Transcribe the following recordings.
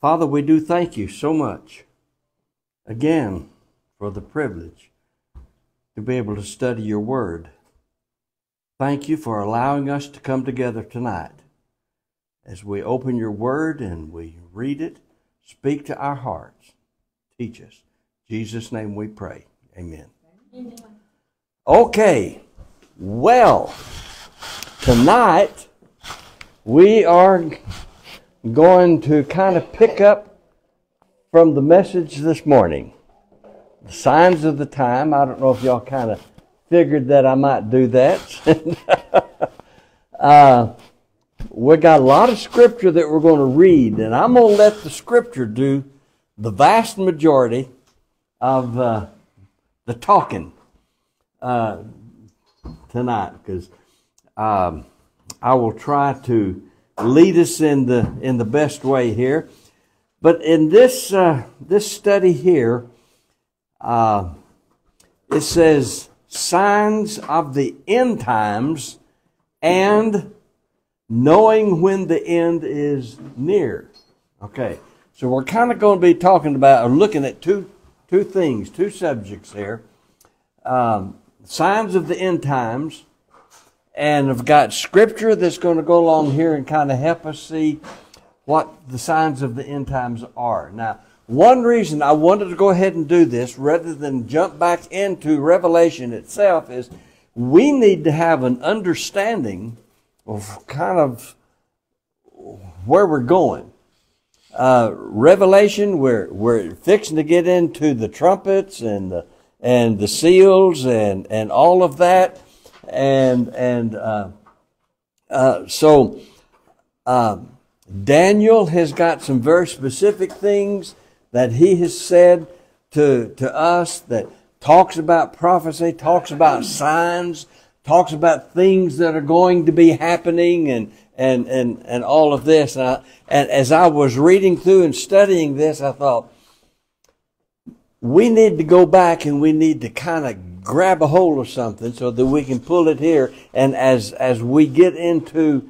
Father, we do thank you so much again for the privilege to be able to study your word. Thank you for allowing us to come together tonight as we open your word and we read it. Speak to our hearts. Teach us. In Jesus' name we pray. Amen. Amen. Okay. Well, tonight we are going to kind of pick up from the message this morning. The signs of the time. I don't know if y'all kind of figured that I might do that. uh, we got a lot of scripture that we're going to read, and I'm going to let the scripture do the vast majority of uh, the talking uh, tonight, because um, I will try to lead us in the in the best way here. But in this uh, this study here, uh, it says signs of the end times and knowing when the end is near. Okay, so we're kind of going to be talking about or looking at two two things, two subjects here: um, signs of the end times and I've got scripture that's going to go along here and kind of help us see what the signs of the end times are. Now, one reason I wanted to go ahead and do this rather than jump back into Revelation itself is we need to have an understanding of kind of where we're going. Uh, Revelation, we're, we're fixing to get into the trumpets and the, and the seals and, and all of that and and uh, uh, so uh, Daniel has got some very specific things that he has said to to us that talks about prophecy, talks about signs, talks about things that are going to be happening, and and and and all of this. And, I, and as I was reading through and studying this, I thought we need to go back and we need to kind of grab a hold of something so that we can pull it here. And as, as we get into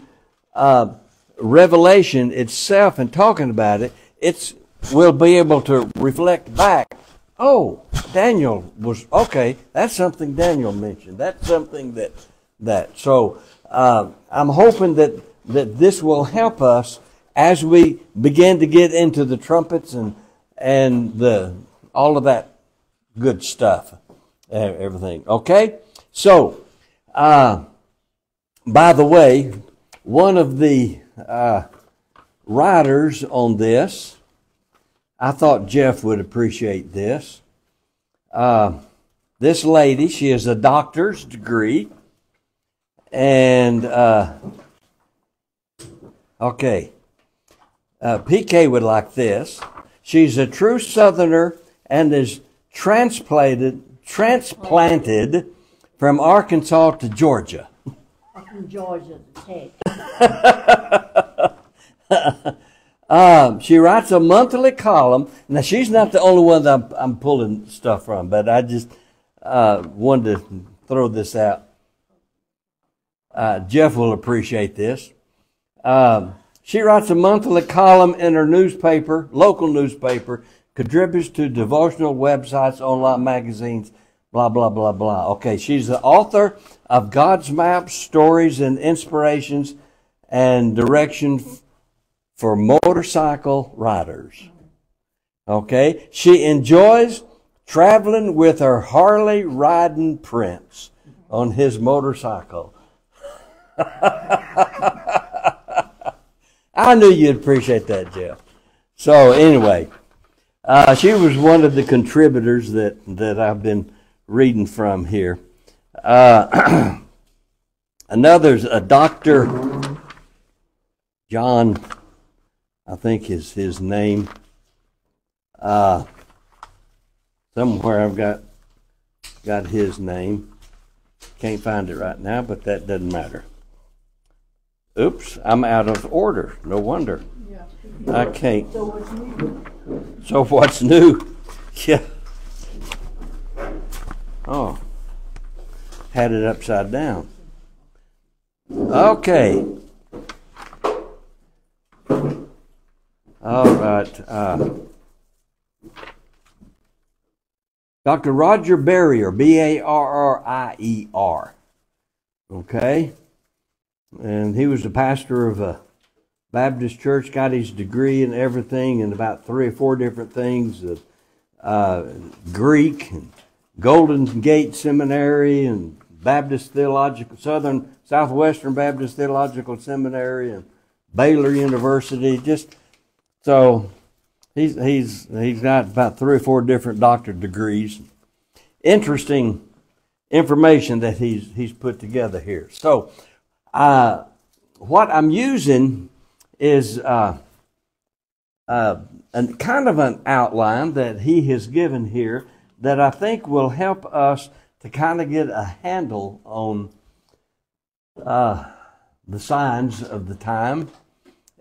uh, Revelation itself and talking about it, it's, we'll be able to reflect back. Oh, Daniel was, okay, that's something Daniel mentioned. That's something that, that. So, uh, I'm hoping that, that this will help us as we begin to get into the trumpets and, and the, all of that good stuff everything. Okay? So, uh, by the way, one of the uh, writers on this, I thought Jeff would appreciate this. Uh, this lady, she has a doctor's degree. And, uh, okay, uh, PK would like this. She's a true Southerner and is transplanted transplanted from Arkansas to Georgia. From Georgia Tech. um, she writes a monthly column. Now, she's not the only one that I'm, I'm pulling stuff from, but I just uh, wanted to throw this out. Uh, Jeff will appreciate this. Um, she writes a monthly column in her newspaper, local newspaper, contributes to devotional websites, online magazines, blah, blah, blah, blah. Okay, she's the author of God's Maps, Stories, and Inspirations and Direction for Motorcycle Riders. Okay, she enjoys traveling with her Harley riding prince on his motorcycle. I knew you'd appreciate that, Jeff. So anyway, uh, she was one of the contributors that, that I've been reading from here. Uh, another's a doctor, John, I think is his name. Uh, somewhere I've got got his name. Can't find it right now, but that doesn't matter. Oops, I'm out of order. No wonder. I can't. So what's new? Yeah. Oh. Had it upside down. Okay. All right. Uh, Dr. Roger Barrier, B A R R I E R. Okay? And he was the pastor of a Baptist church, got his degree in everything in about three or four different things uh, uh, Greek, and Golden Gate Seminary, and Baptist Theological, Southern, Southwestern Baptist Theological Seminary, and Baylor University. Just so he's he's he's got about three or four different doctorate degrees. Interesting information that he's he's put together here. So, uh, what I'm using is uh, uh, a kind of an outline that he has given here that I think will help us to kind of get a handle on uh, the signs of the time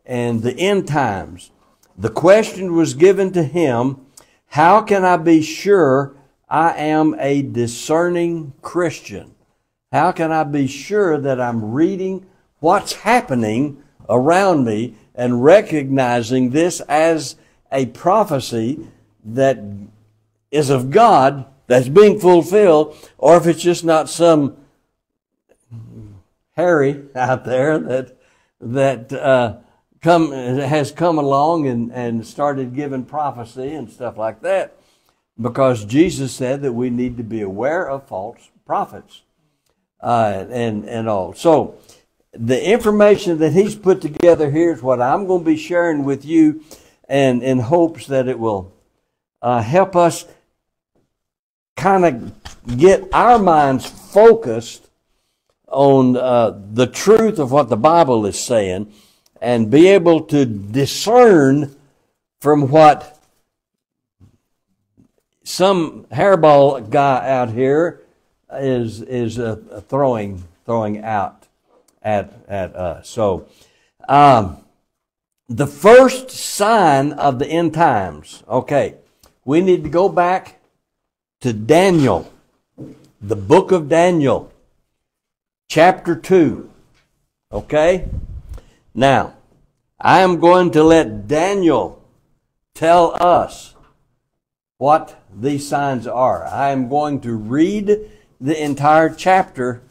and the end times. The question was given to him, how can I be sure I am a discerning Christian? How can I be sure that I'm reading what's happening around me and recognizing this as a prophecy that is of God that's being fulfilled, or if it's just not some Harry out there that that uh, come has come along and, and started giving prophecy and stuff like that, because Jesus said that we need to be aware of false prophets uh, and and all. So the information that he's put together here is what I'm going to be sharing with you, and in hopes that it will uh, help us kind of get our minds focused on uh, the truth of what the Bible is saying and be able to discern from what some hairball guy out here is is uh, throwing throwing out at at us. So, um, the first sign of the end times. Okay, we need to go back to Daniel, the book of Daniel, chapter two. Okay, now I am going to let Daniel tell us what these signs are. I am going to read the entire chapter,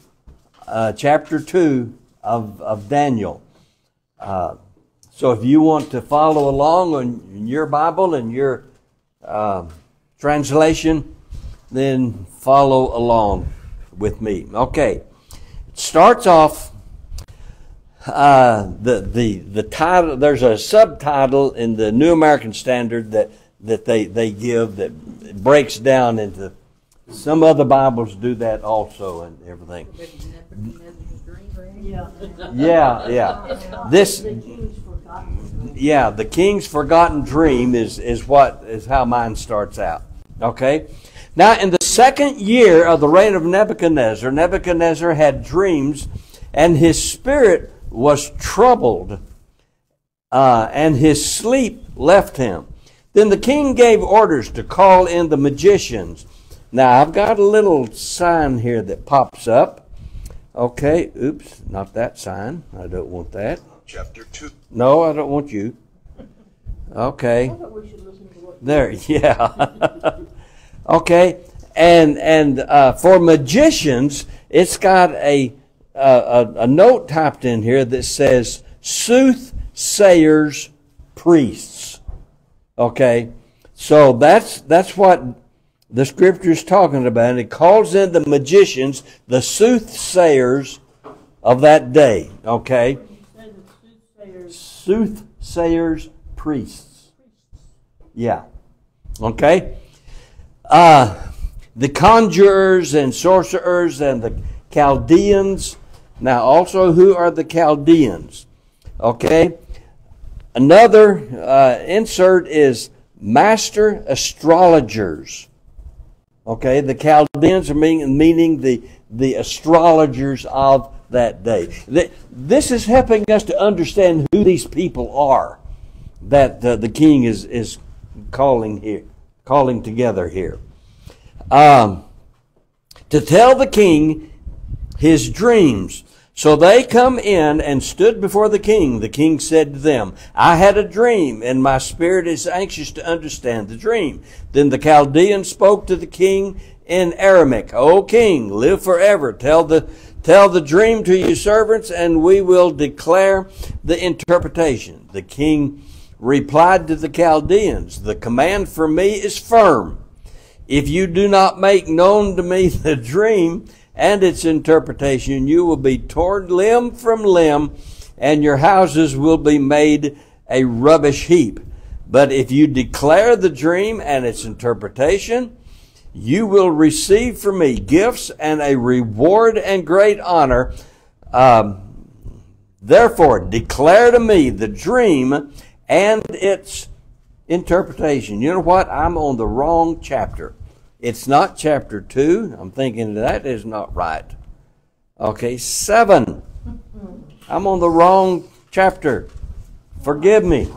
uh, chapter 2 of, of Daniel. Uh, so if you want to follow along on your Bible and your uh, translation, then follow along with me. Okay. It starts off uh, the the the title. There's a subtitle in the New American Standard that that they they give that breaks down into some other Bibles do that also and everything. Yeah. Yeah, yeah. This, yeah, the King's Forgotten Dream is is what is how mine starts out. Okay. Now, in the second year of the reign of Nebuchadnezzar, Nebuchadnezzar had dreams, and his spirit was troubled, uh, and his sleep left him. Then the king gave orders to call in the magicians now I've got a little sign here that pops up. Okay, oops, not that sign. I don't want that. Chapter 2. No, I don't want you. Okay. I thought we should listen to what. There, yeah. okay, and and uh, for magicians, it's got a, a a note typed in here that says soothsayers, priests. Okay, so that's that's what the scripture is talking about, and it calls in the magicians, the soothsayers of that day. Okay, soothsayers. priests. Yeah. Okay? Uh, the conjurers and sorcerers and the Chaldeans. Now, also, who are the Chaldeans? Okay? Another uh, insert is master astrologers. Okay? The Chaldeans are meaning, meaning the, the astrologers of that day. This is helping us to understand who these people are that uh, the king is is calling here, calling together here. Um, to tell the king his dreams. So they come in and stood before the king. The king said to them, I had a dream, and my spirit is anxious to understand the dream. Then the Chaldean spoke to the king in Aramaic, O king, live forever. Tell the, tell the dream to your servants, and we will declare the interpretation. The king replied to the Chaldeans, The command for me is firm. If you do not make known to me the dream, and its interpretation, you will be torn limb from limb, and your houses will be made a rubbish heap. But if you declare the dream and its interpretation, you will receive from me gifts and a reward and great honor. Um, therefore, declare to me the dream and its interpretation. You know what? I'm on the wrong chapter. It's not chapter 2. I'm thinking that is not right. Okay, 7. I'm on the wrong chapter. Forgive me.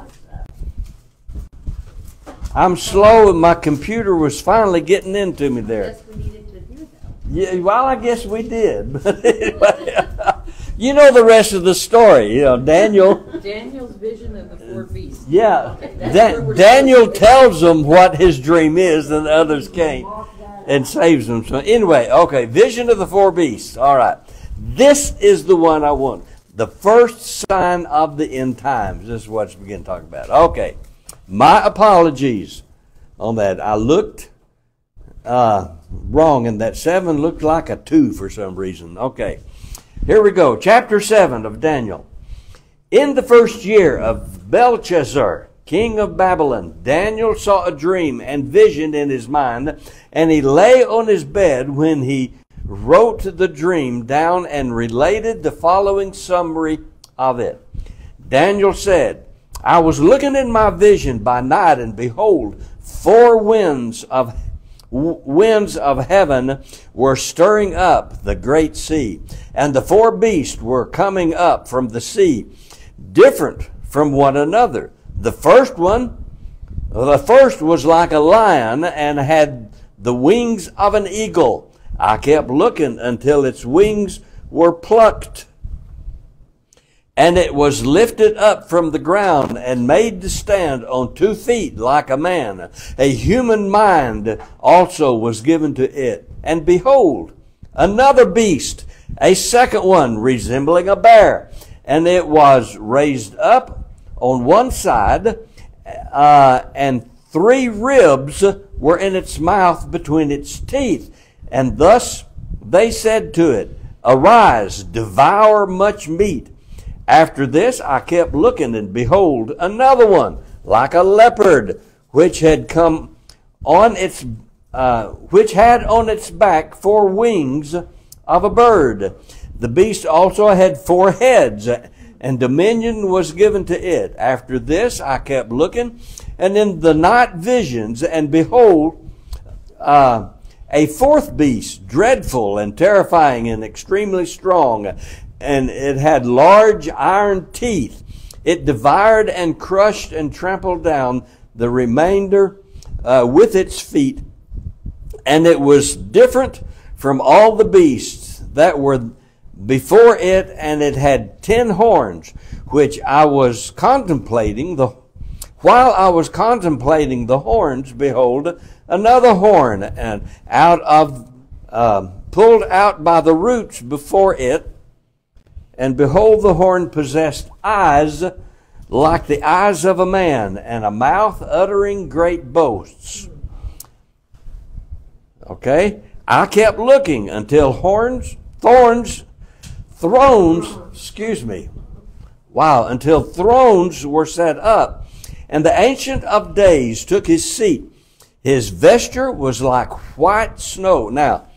I'm slow and my computer was finally getting into me there. Yes, we needed to hear that. Yeah, well, I guess we did. But anyway, you know the rest of the story. You know, Daniel. Daniel's vision of the four beasts. Yeah, That's Da- Daniel supposed to be. tells them what his dream is, and the others can't, and saves them. So anyway, okay, vision of the four beasts. All right, this is the one I want. The first sign of the end times. This is what it's begin to talk about. Okay, my apologies on that. I looked uh, wrong, and that seven looked like a two for some reason. Okay, here we go. Chapter seven of Daniel. In the first year of Belshazzar, king of Babylon, Daniel saw a dream and vision in his mind, and he lay on his bed when he wrote the dream down and related the following summary of it. Daniel said, I was looking in my vision by night, and behold, four winds of winds of heaven were stirring up the great sea, and the four beasts were coming up from the sea, different from one another. The first one, the first was like a lion and had the wings of an eagle. I kept looking until its wings were plucked and it was lifted up from the ground and made to stand on two feet like a man. A human mind also was given to it. And behold, another beast, a second one resembling a bear, and it was raised up on one side, uh, and three ribs were in its mouth between its teeth. And thus they said to it, Arise, devour much meat. After this I kept looking, and behold, another one, like a leopard, which had come on its, uh, which had on its back four wings of a bird. The beast also had four heads, and dominion was given to it. After this I kept looking, and in the night visions, and behold, uh, a fourth beast, dreadful and terrifying and extremely strong, and it had large iron teeth. It devoured and crushed and trampled down the remainder uh, with its feet, and it was different from all the beasts that were before it, and it had ten horns, which I was contemplating the while I was contemplating the horns, behold, another horn, and out of uh, pulled out by the roots before it, and behold, the horn possessed eyes like the eyes of a man, and a mouth uttering great boasts. Okay, I kept looking until horns, thorns, thrones, excuse me, wow, until thrones were set up, and the Ancient of Days took his seat. His vesture was like white snow. Now,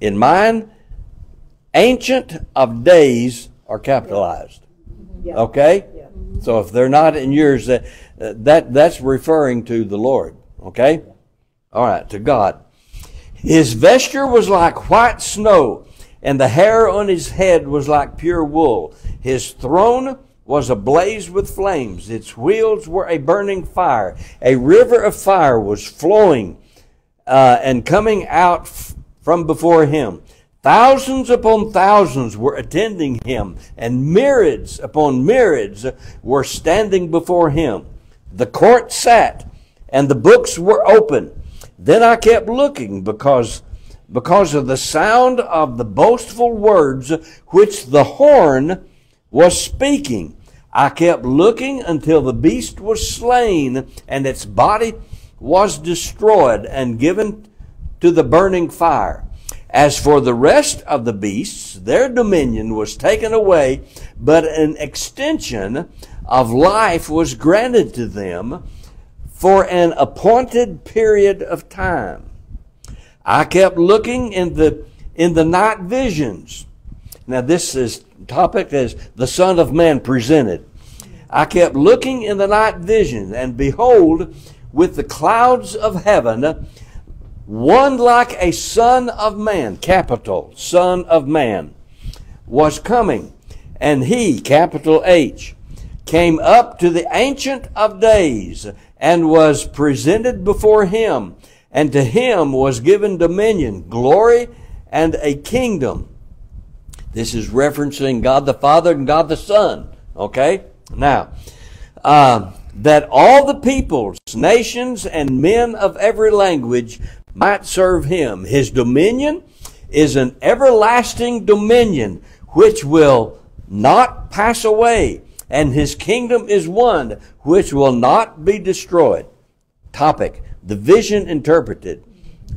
in mine, Ancient of Days are capitalized. Yeah. Okay? Yeah. So if they're not in yours, that, that that's referring to the Lord. Okay? All right, to God. His vesture was like white snow, and the hair on his head was like pure wool. His throne was ablaze with flames. Its wheels were a burning fire. A river of fire was flowing uh, and coming out f- from before him. Thousands upon thousands were attending him, and myriads upon myriads were standing before him. The court sat, and the books were open. Then I kept looking because, because of the sound of the boastful words which the horn was speaking. I kept looking until the beast was slain and its body was destroyed and given to the burning fire. As for the rest of the beasts, their dominion was taken away, but an extension of life was granted to them for an appointed period of time. I kept looking in the in the night visions. Now this is topic as the Son of Man presented. I kept looking in the night vision, and behold, with the clouds of heaven, one like a son of man, capital, son of man, was coming. And he, capital H, came up to the Ancient of Days and was presented before him. And to him was given dominion, glory, and a kingdom. This is referencing God the Father and God the Son. Okay? Now, uh, that all the peoples, nations, and men of every language might serve him. His dominion is an everlasting dominion which will not pass away, and his kingdom is one which will not be destroyed. Topic The vision interpreted.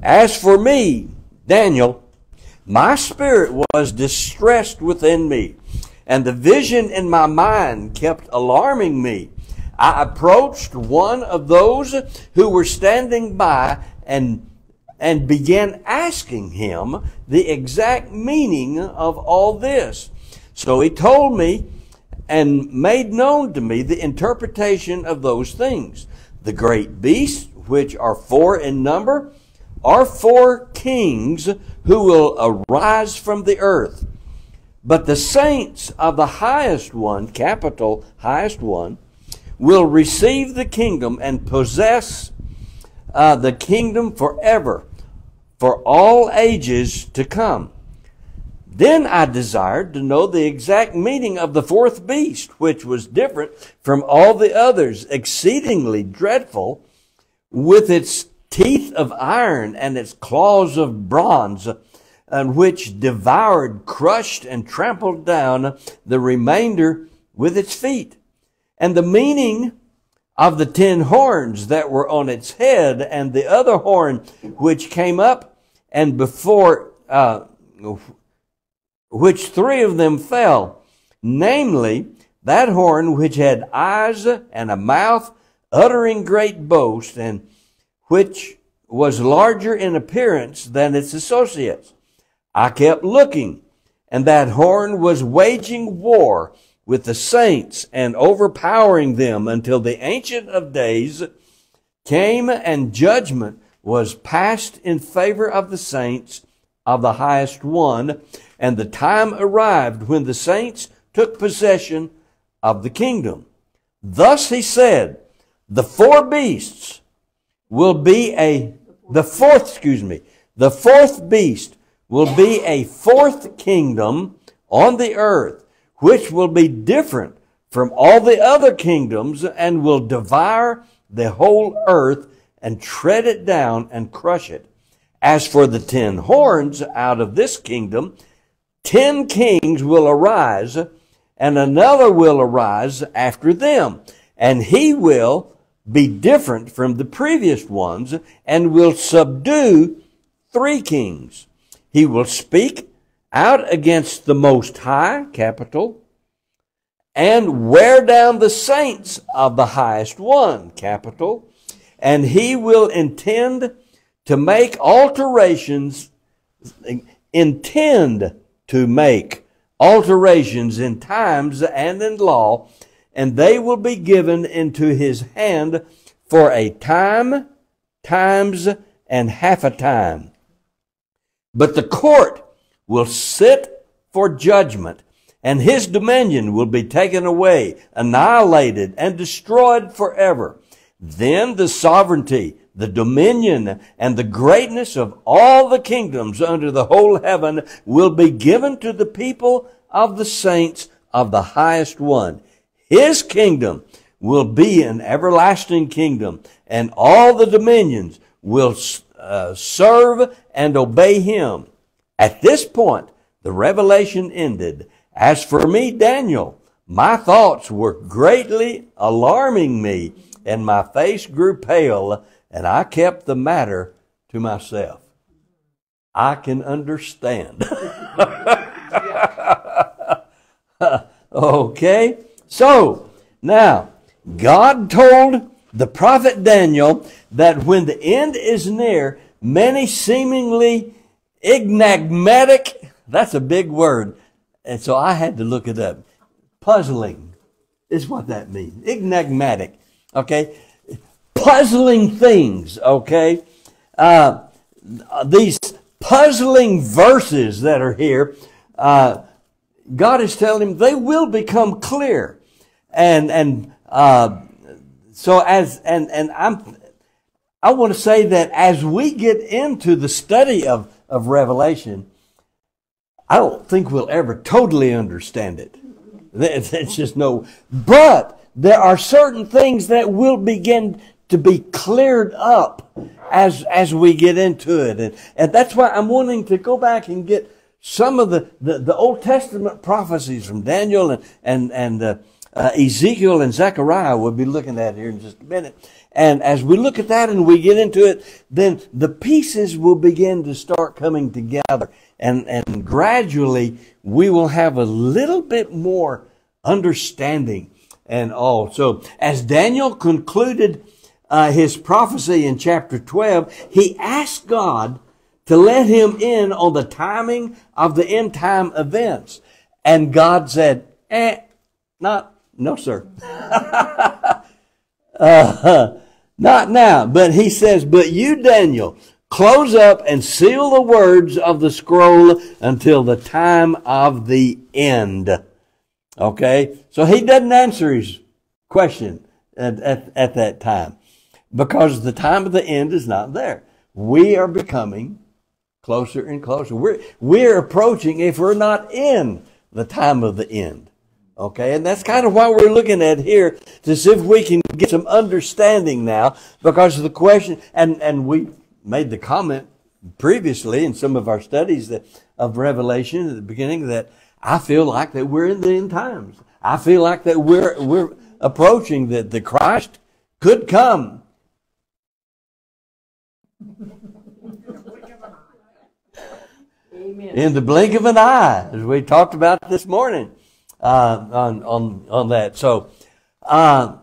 As for me, Daniel, my spirit was distressed within me, and the vision in my mind kept alarming me. I approached one of those who were standing by and and began asking him the exact meaning of all this. So he told me and made known to me the interpretation of those things. The great beasts, which are four in number, are four kings who will arise from the earth. But the saints of the highest one, capital highest one, will receive the kingdom and possess uh, the kingdom forever for all ages to come. Then I desired to know the exact meaning of the fourth beast, which was different from all the others, exceedingly dreadful, with its teeth of iron and its claws of bronze, and which devoured, crushed, and trampled down the remainder with its feet. And the meaning of the ten horns that were on its head, and the other horn which came up and before uh, which three of them fell, namely that horn which had eyes and a mouth, uttering great boast, and which was larger in appearance than its associates. I kept looking, and that horn was waging war with the saints and overpowering them until the Ancient of Days came and judgment was passed in favor of the saints of the highest one, and the time arrived when the saints took possession of the kingdom. Thus he said, the four beasts will be a, the fourth, excuse me, the fourth beast will be a fourth kingdom on the earth, which will be different from all the other kingdoms and will devour the whole earth and tread it down and crush it. As for the ten horns out of this kingdom, ten kings will arise, and another will arise after them, and he will be different from the previous ones, and will subdue three kings. He will speak out against the Most High, capital, and wear down the saints of the highest one, capital, and he will intend to make alterations, intend to make alterations in times and in law, and they will be given into his hand for a time, times, and half a time. But the court will sit for judgment, and his dominion will be taken away, annihilated, and destroyed forever. Then the sovereignty, the dominion, and the greatness of all the kingdoms under the whole heaven will be given to the people of the saints of the highest one. His kingdom will be an everlasting kingdom, and all the dominions will uh, serve and obey him. At this point, the revelation ended. As for me, Daniel, my thoughts were greatly alarming me, and my face grew pale, and I kept the matter to myself. I can understand. okay? So, now, God told the prophet Daniel that when the end is near, many seemingly enigmatic, that's a big word, and so I had to look it up. Puzzling is what that means. Enigmatic, okay? Puzzling things, okay? Uh, these puzzling verses that are here, uh, God is telling him they will become clear. And, and, uh, so as, and, and I'm, I want to say that as we get into the study of, of Revelation, I don't think we'll ever totally understand it. It's just no, but there are certain things that will begin to be cleared up as, as we get into it. And, and that's why I'm wanting to go back and get some of the, the, the Old Testament prophecies from Daniel and, and, and uh, uh, Ezekiel and Zechariah we'll be looking at here in just a minute. And as we look at that and we get into it, then the pieces will begin to start coming together. And, and gradually we will have a little bit more understanding and all. So as Daniel concluded uh, his prophecy in chapter 12, he asked God to let him in on the timing of the end time events. And God said, eh, not, no, sir. uh, not now. But he says, but you, Daniel, close up and seal the words of the scroll until the time of the end. Okay? So he doesn't answer his question at, at, at that time because the time of the end is not there. We are becoming closer and closer. We're, we're approaching if we're not in the time of the end. Okay, and that's kind of why we're looking at here to see if we can get some understanding now because of the question, and, and we made the comment previously in some of our studies that, of Revelation at the beginning that I feel like that we're in the end times. I feel like that we're, we're approaching that the Christ could come Amen. In the blink of an eye, as we talked about this morning uh, on, on, on that. So, uh,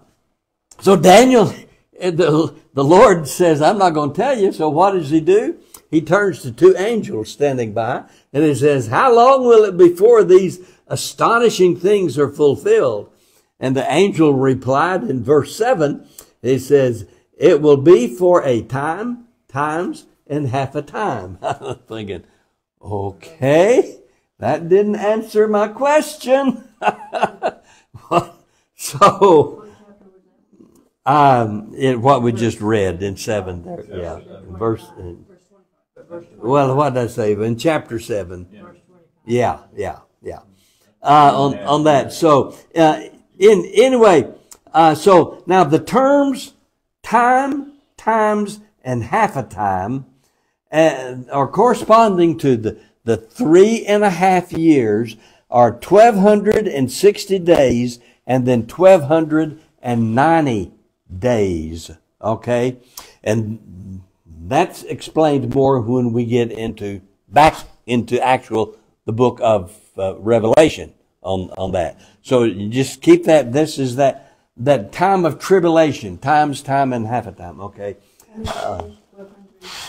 so Daniel, the, the Lord says, I'm not going to tell you. So what does he do? He turns to two angels standing by and he says, how long will it before these astonishing things are fulfilled? And the angel replied in verse seven, he says, it will be for a time, times, and half a time. I'm thinking, Okay, that didn't answer my question. so, um, it, what we just read in seven there, yeah, verse. Well, what did I say in chapter seven? Yeah, yeah, yeah. Uh, on on that. So, uh, in anyway, uh, so now the terms time, times, and half a time and are corresponding to the, the three and a half years are 1260 days and then 1290 days. Okay. And that's explained more when we get into back into actual the book of uh, Revelation on, on that. So just keep that. This is that, that time of tribulation, times time and half a time. Okay. Uh,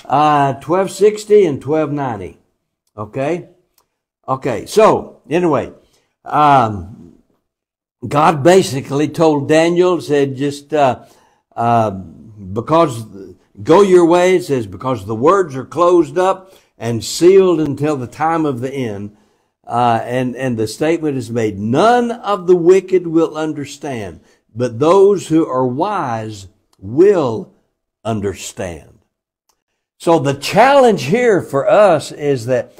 uh, 1260 and 1290. Okay? Okay, so, anyway, um, God basically told Daniel, said just, uh, uh, because, go your way, it says, because the words are closed up and sealed until the time of the end. Uh, and, and the statement is made, none of the wicked will understand, but those who are wise will understand. So the challenge here for us is that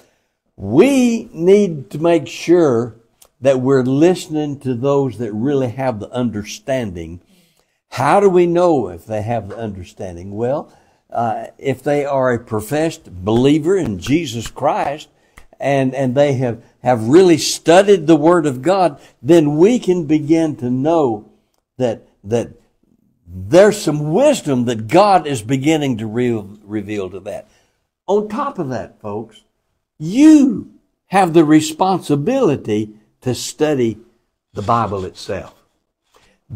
we need to make sure that we're listening to those that really have the understanding. How do we know if they have the understanding? Well, uh, if they are a professed believer in Jesus Christ and, and they have, have really studied the Word of God, then we can begin to know that, that there's some wisdom that God is beginning to re- reveal to that. On top of that, folks, you have the responsibility to study the Bible itself.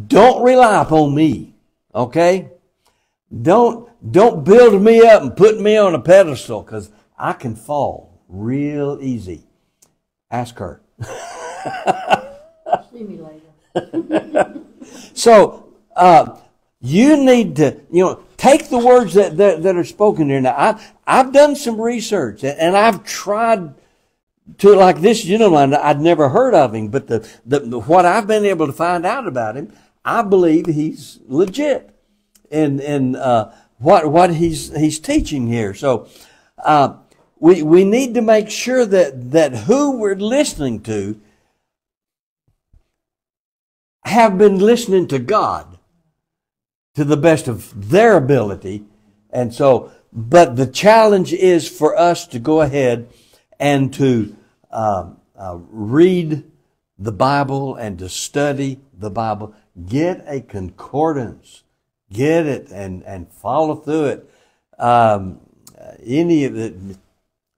Don't rely upon me, okay? Don't, don't build me up and put me on a pedestal because I can fall real easy. Ask her. See me later. so, uh, you need to, you know, take the words that, that, that are spoken here. Now, I, I've done some research and I've tried to, like this gentleman, I'd never heard of him, but the, the, what I've been able to find out about him, I believe he's legit in, in, uh, what, what he's, he's teaching here. So, uh, we, we need to make sure that, that who we're listening to have been listening to God to the best of their ability. And so, but the challenge is for us to go ahead and to uh, uh, read the Bible and to study the Bible. Get a concordance. Get it and, and follow through it. Um, any of the,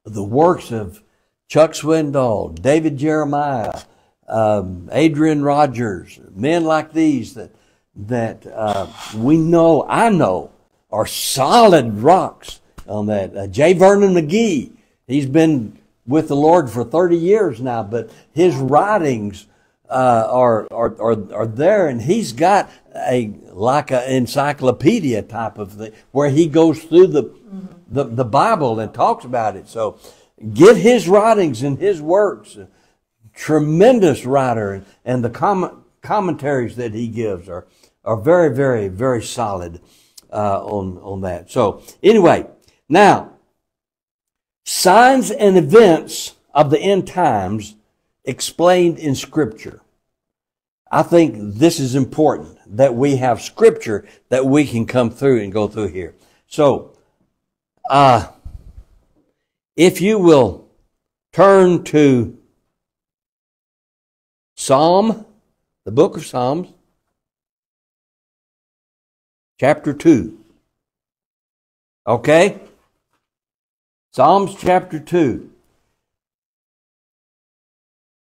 the works of Chuck Swindoll, David Jeremiah, um, Adrian Rogers, men like these that that uh, we know, I know, are solid rocks on that. Uh, J. Vernon McGee, he's been with the Lord for 30 years now, but his writings uh, are, are, are, are there, and he's got a like an encyclopedia type of thing where he goes through the, the, the Bible and talks about it. So get his writings and his works. Tremendous writer, and the com- commentaries that he gives are are very, very, very solid uh, on on that. So anyway, now signs and events of the end times explained in Scripture. I think this is important that we have Scripture that we can come through and go through here. So, uh, if you will turn to Psalm, the book of Psalms, chapter 2. Okay? Psalms chapter 2.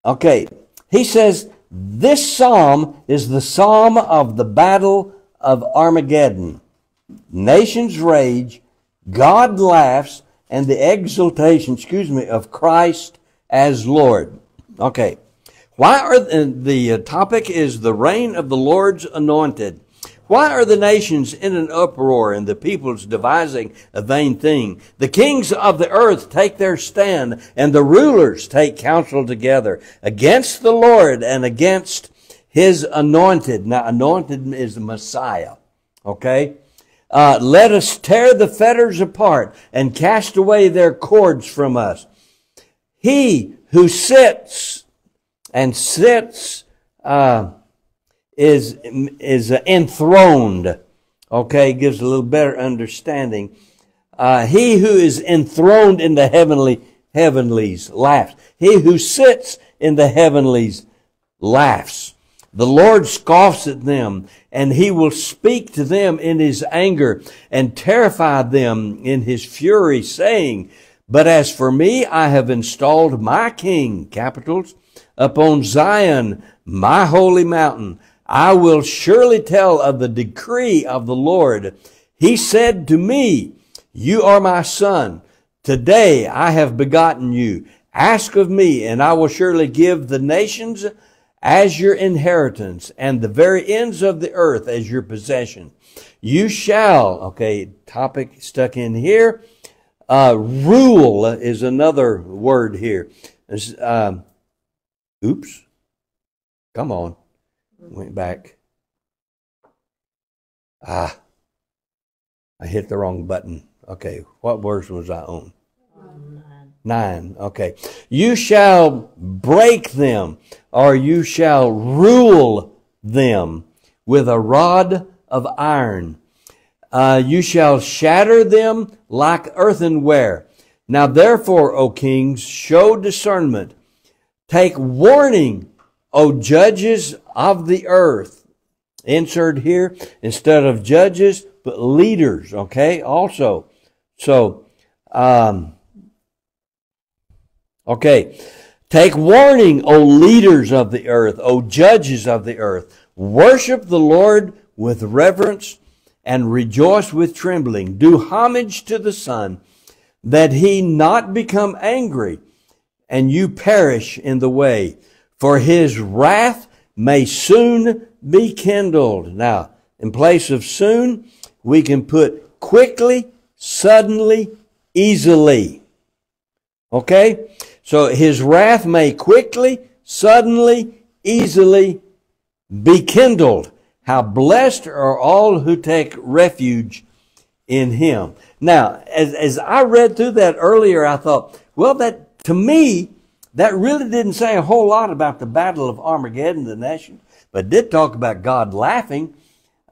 Okay. He says, this psalm is the psalm of the battle of Armageddon. Nations rage, God laughs, and the exaltation, excuse me, of Christ as Lord. Okay. Why are the, the topic is the reign of the Lord's anointed. Why are the nations in an uproar and the peoples devising a vain thing? The kings of the earth take their stand and the rulers take counsel together against the Lord and against his anointed. Now, anointed is the Messiah. Okay? Uh, let us tear the fetters apart and cast away their cords from us. He who sits and sits, uh, is, is enthroned. Okay, gives a little better understanding. Uh, he who is enthroned in the heavenly heavenlies laughs. He who sits in the heavenlies laughs. The Lord scoffs at them, and he will speak to them in his anger and terrify them in his fury, saying, But as for me, I have installed my king, capitals, upon Zion, my holy mountain. I will surely tell of the decree of the Lord. He said to me, You are my son. Today I have begotten you. Ask of me, and I will surely give the nations as your inheritance and the very ends of the earth as your possession. You shall, okay, topic stuck in here. Uh, rule is another word here. Um, oops. Come on went back. Ah, I hit the wrong button. Okay, what version was I on? Nine. Okay. You shall break them, or you shall rule them with a rod of iron. Uh, you shall shatter them like earthenware. Now therefore, O kings, show discernment. Take warning, O judges of the earth. Insert here, instead of judges, but leaders, okay, also. So, um, okay. Take warning, O leaders of the earth, O judges of the earth. Worship the Lord with reverence and rejoice with trembling. Do homage to the Son, that he not become angry and you perish in the way. For his wrath may soon be kindled. Now, in place of soon, we can put quickly, suddenly, easily. Okay? So his wrath may quickly, suddenly, easily be kindled. How blessed are all who take refuge in him. Now, as, as I read through that earlier, I thought, well, that, to me, that really didn't say a whole lot about the battle of Armageddon, the nation, but did talk about God laughing.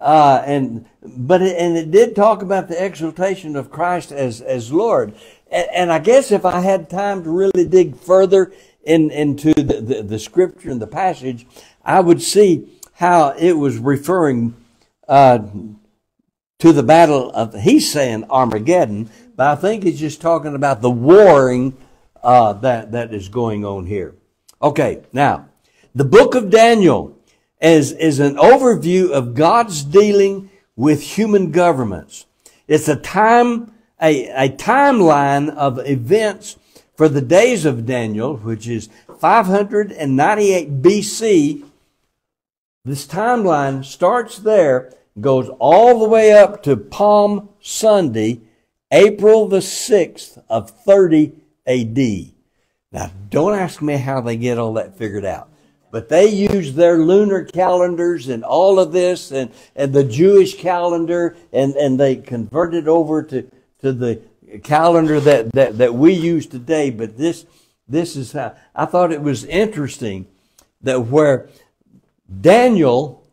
Uh, and, but it, and it did talk about the exaltation of Christ as, as Lord. And, and I guess if I had time to really dig further in, into the, the, the scripture and the passage, I would see how it was referring uh, to the battle of, he's saying Armageddon, but I think he's just talking about the warring uh, that, that is going on here. Okay, now, the book of Daniel is, is an overview of God's dealing with human governments. It's a time, a, a timeline of events for the days of Daniel, which is 598 BC this timeline starts there, goes all the way up to Palm Sunday, April the 6th of 30 AD. Now, don't ask me how they get all that figured out. But they use their lunar calendars and all of this and, and the Jewish calendar and, and they converted over to, to the calendar that, that, that we use today. But this, this is how I thought it was interesting that where Daniel,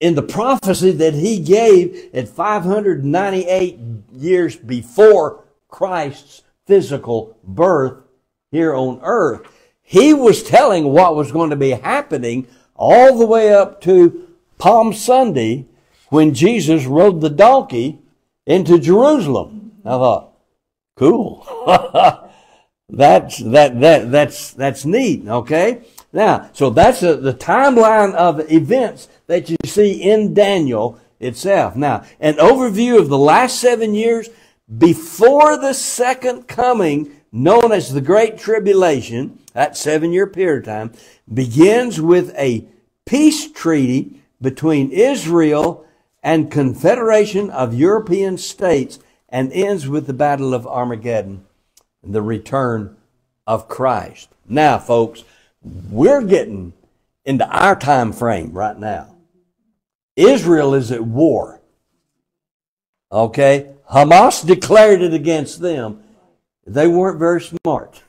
in the prophecy that he gave at 598 years before Christ's physical birth here on earth, he was telling what was going to be happening all the way up to Palm Sunday when Jesus rode the donkey into Jerusalem. I thought, cool. that's, that, that, that's, that's neat, okay? Now, so that's a, the timeline of events that you see in Daniel itself. Now, an overview of the last seven years before the second coming, known as the Great Tribulation, that seven year period of time, begins with a peace treaty between Israel and Confederation of European States and ends with the Battle of Armageddon and the return of Christ. Now, folks, we're getting into our time frame right now. Israel is at war. Okay? Hamas declared it against them. They weren't very smart.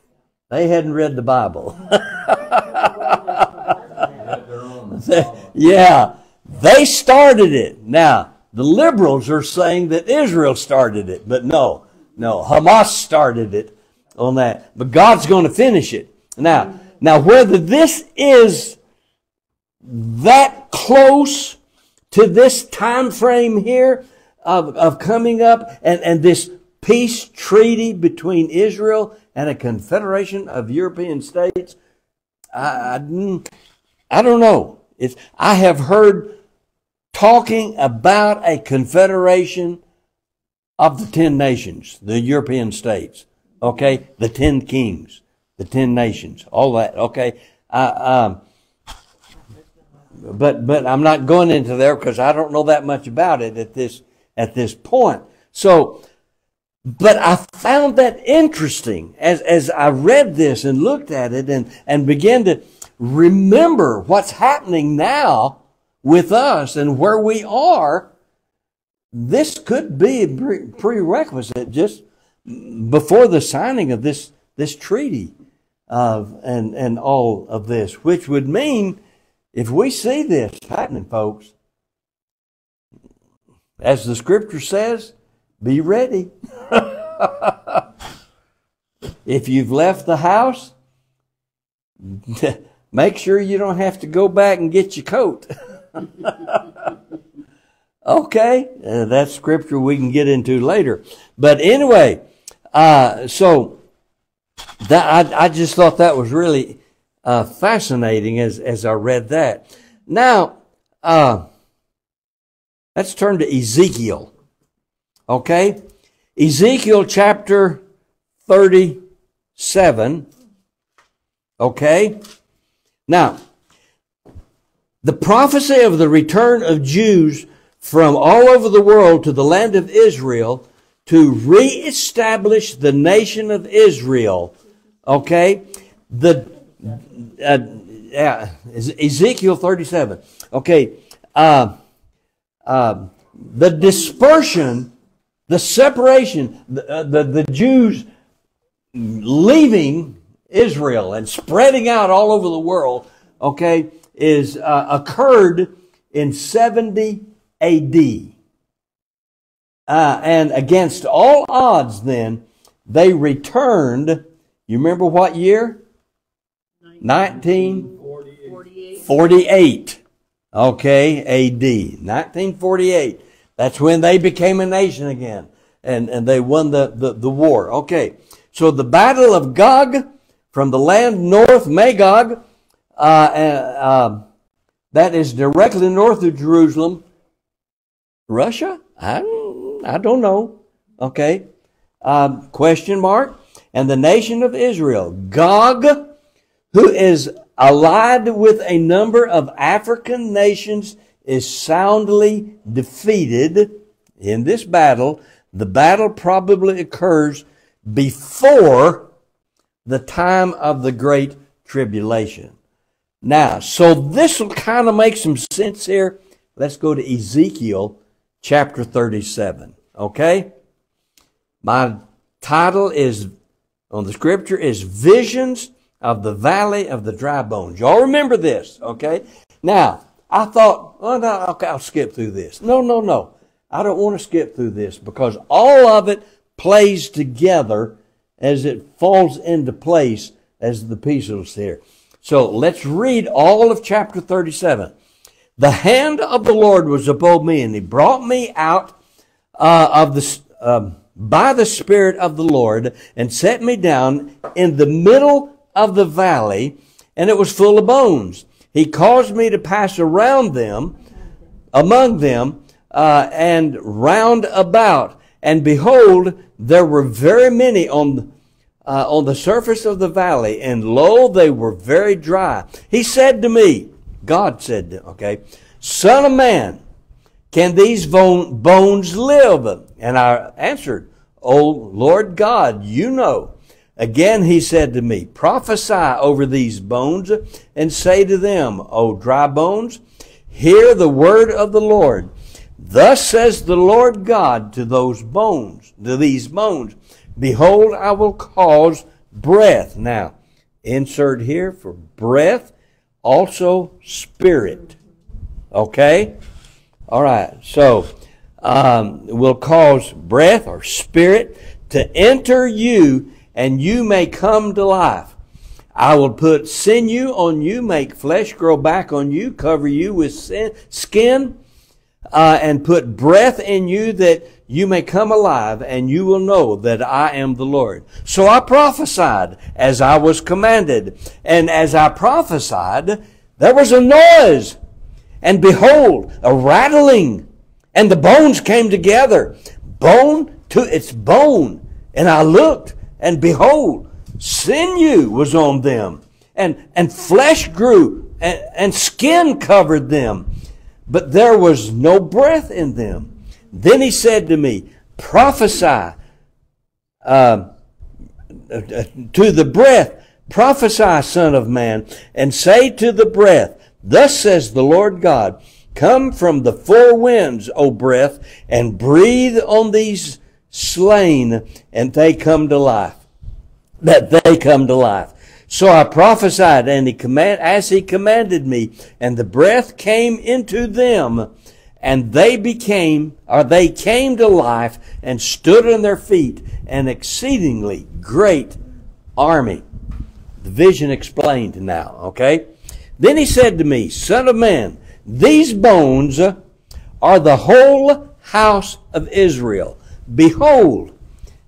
They hadn't read the Bible. yeah, they started it. Now, the liberals are saying that Israel started it, but no, no, Hamas started it on that. But God's going to finish it. Now, now, whether this is that close to this time frame here of, of coming up and, and this peace treaty between Israel and a confederation of European states, I, I, I don't know. It's, I have heard talking about a confederation of the ten nations, the European states, okay, the ten kings the ten nations, all that. Okay, I, um, but but I'm not going into there because I don't know that much about it at this at this point. So, but I found that interesting as as I read this and looked at it and and began to remember what's happening now with us and where we are. this could be a pre- prerequisite just before the signing of this this treaty of and and all of this, which would mean if we see this happening, folks, as the scripture says, be ready. if you've left the house, make sure you don't have to go back and get your coat. okay, uh, that's scripture we can get into later. But anyway, uh, so that I, I, just thought that was really uh, fascinating as as I read that. Now, uh, let's turn to Ezekiel. Okay, Ezekiel chapter thirty-seven. Okay, now the prophecy of the return of Jews from all over the world to the land of Israel to reestablish the nation of Israel. Okay? The uh, yeah, Ezekiel 37. Okay. Uh, uh, the dispersion, the separation, the, uh, the, the Jews leaving Israel and spreading out all over the world, okay, is uh, occurred in 70 AD. Uh, and against all odds, then, they returned. You remember what year? 1948. Okay, AD. 1948. That's when they became a nation again. And, and they won the, the, the war. Okay. So the Battle of Gog from the land north, Magog, uh, uh, that is directly north of Jerusalem. Russia? I, I don't know. Okay. Um, question mark. And the nation of Israel, Gog, who is allied with a number of African nations, is soundly defeated in this battle. The battle probably occurs before the time of the Great Tribulation. Now, so this will kind of make some sense here. Let's go to Ezekiel chapter 37. Okay? My title is on the scripture is Visions of the Valley of the Dry Bones. Y'all remember this, okay? Now, I thought, no, I'll skip through this. No, no, no. I don't want to skip through this because all of it plays together as it falls into place as the pieces here. So let's read all of chapter 37. The hand of the Lord was above me, and he brought me out uh, of the um, by the Spirit of the Lord, and set me down in the middle of the valley, and it was full of bones. He caused me to pass around them, among them, uh, and round about. And behold, there were very many on uh, on the surface of the valley, and lo, they were very dry. He said to me, God said, okay, Son of man, can these bones live? And I answered, O Lord God, you know. Again he said to me, Prophesy over these bones and say to them, O dry bones, hear the word of the Lord. Thus says the Lord God to those bones, to these bones, Behold, I will cause breath. Now, insert here for breath, also spirit. Okay? All right. So, um, will cause breath or spirit to enter you and you may come to life. I will put sinew on you, make flesh grow back on you, cover you with skin, uh, and put breath in you that you may come alive and you will know that I am the Lord. So I prophesied as I was commanded. And as I prophesied, there was a noise. And behold, a rattling. And the bones came together. Bone to its bone. And I looked and behold, sinew was on them. And, and flesh grew and, and skin covered them. But there was no breath in them. Then he said to me, prophesy uh, uh, to the breath, prophesy, son of man, and say to the breath, thus says the Lord God, Come from the four winds, O breath, and breathe on these slain, and they come to life. That they come to life. So I prophesied, and he command, as he commanded me, and the breath came into them, and they became, or they came to life, and stood on their feet, an exceedingly great army. The vision explained now, okay? Then he said to me, Son of man, these bones are the whole house of Israel. Behold,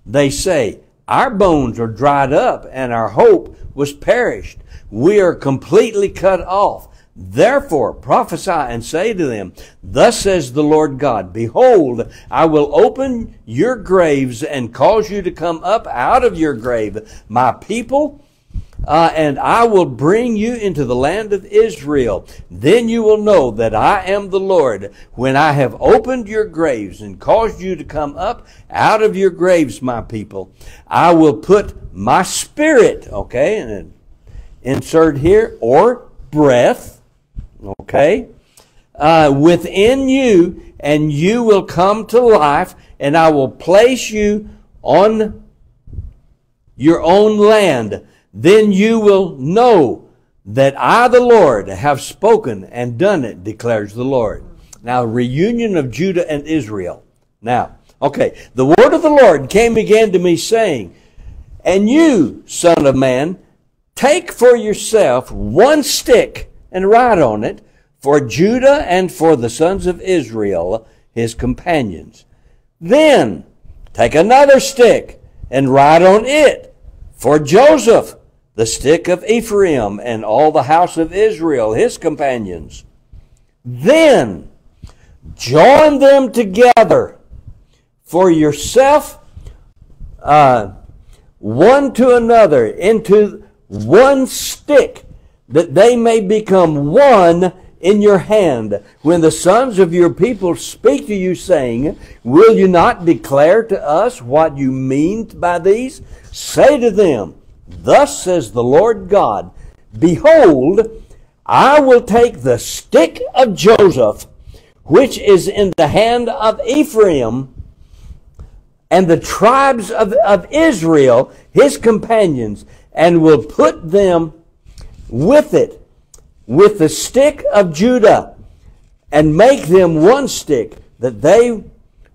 they say, our bones are dried up and our hope was perished. We are completely cut off. Therefore prophesy and say to them, Thus says the Lord God, Behold, I will open your graves and cause you to come up out of your grave, my people, uh, and I will bring you into the land of Israel. Then you will know that I am the Lord when I have opened your graves and caused you to come up out of your graves, my people. I will put my spirit, okay, and insert here, or breath, okay, uh, within you, and you will come to life, and I will place you on your own land then you will know that I, the Lord, have spoken and done it, declares the Lord. Now, reunion of Judah and Israel. Now, okay, the word of the Lord came again to me saying, And you, son of man, take for yourself one stick and write on it for Judah and for the sons of Israel, his companions. Then take another stick and write on it for Joseph, the stick of Ephraim and all the house of Israel, his companions. Then join them together for yourself, uh, one to another, into one stick, that they may become one in your hand. When the sons of your people speak to you, saying, Will you not declare to us what you mean by these? Say to them, Thus says the Lord God, Behold, I will take the stick of Joseph, which is in the hand of Ephraim, and the tribes of, of Israel, his companions, and will put them with it, with the stick of Judah, and make them one stick, that they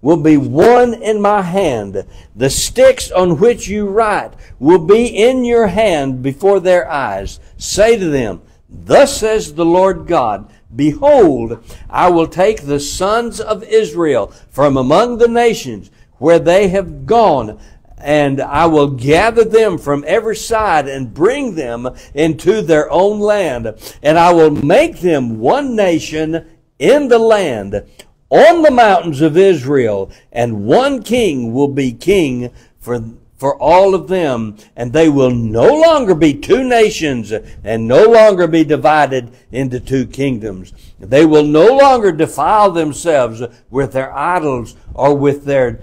will be one in my hand. The sticks on which you write will be in your hand before their eyes. Say to them, Thus says the Lord God, Behold, I will take the sons of Israel from among the nations where they have gone, and I will gather them from every side and bring them into their own land, and I will make them one nation in the land on the mountains of Israel, and one king will be king for for all of them, and they will no longer be two nations and no longer be divided into two kingdoms. They will no longer defile themselves with their idols or with their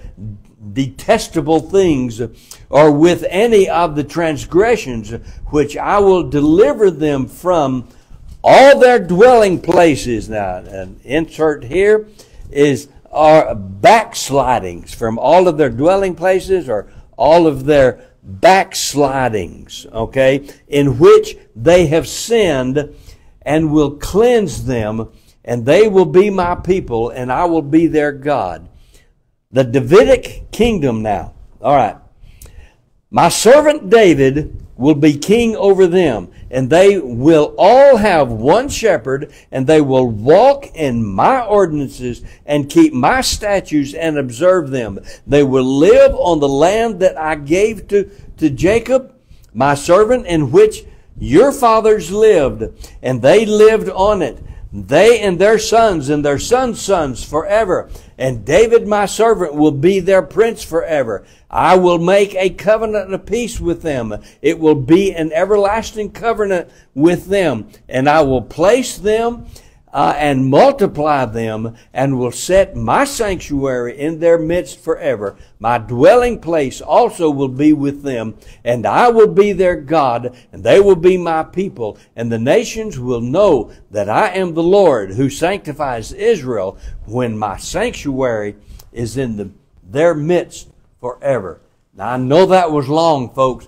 detestable things or with any of the transgressions which I will deliver them from all their dwelling places. Now, insert here is are backslidings from all of their dwelling places or all of their backslidings, okay, in which they have sinned and will cleanse them, and they will be my people, and I will be their God. The Davidic kingdom now. All right. My servant David will be king over them, and they will all have one shepherd, and they will walk in my ordinances and keep my statutes and observe them. They will live on the land that I gave to, to Jacob, my servant, in which your fathers lived, and they lived on it. They and their sons and their sons' sons forever. And David, my servant, will be their prince forever. I will make a covenant of peace with them. It will be an everlasting covenant with them. And I will place them uh, and multiply them and will set my sanctuary in their midst forever. My dwelling place also will be with them and I will be their God and they will be my people and the nations will know that I am the Lord who sanctifies Israel when my sanctuary is in the, their midst forever. Now I know that was long, folks,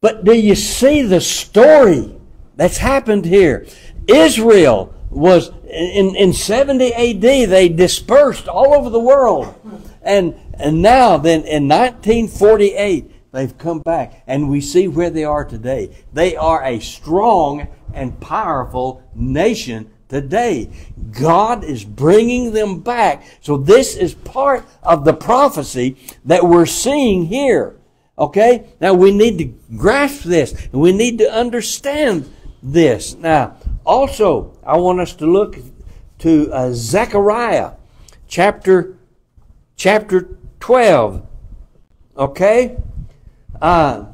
but do you see the story that's happened here? Israel was in, in 70 AD, they dispersed all over the world. And, and now then in 1948, they've come back and we see where they are today. They are a strong and powerful nation today. God is bringing them back. So this is part of the prophecy that we're seeing here. Okay? Now we need to grasp this and we need to understand this. Now, also, I want us to look to uh, Zechariah chapter chapter 12. Okay? Uh,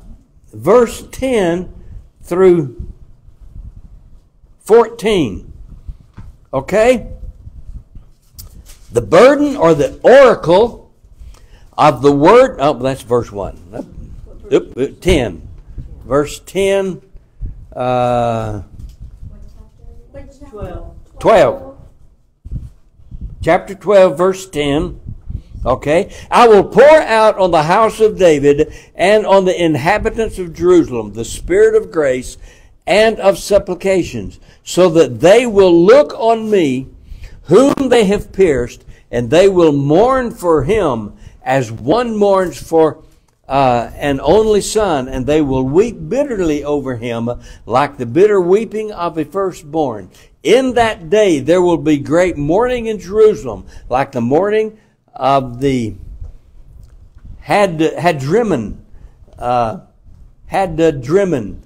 verse 10 through 14. Okay? The burden or the oracle of the word. Oh, that's verse 1. Oop, 10. Verse 10. Uh, 12. 12. Chapter 12, verse 10. Okay. I will pour out on the house of David and on the inhabitants of Jerusalem the spirit of grace and of supplications, so that they will look on me, whom they have pierced, and they will mourn for him as one mourns for uh, an only son, and they will weep bitterly over him like the bitter weeping of a firstborn. In that day there will be great mourning in Jerusalem, like the mourning of the Had Hadrimmon, uh, Hadrimmon,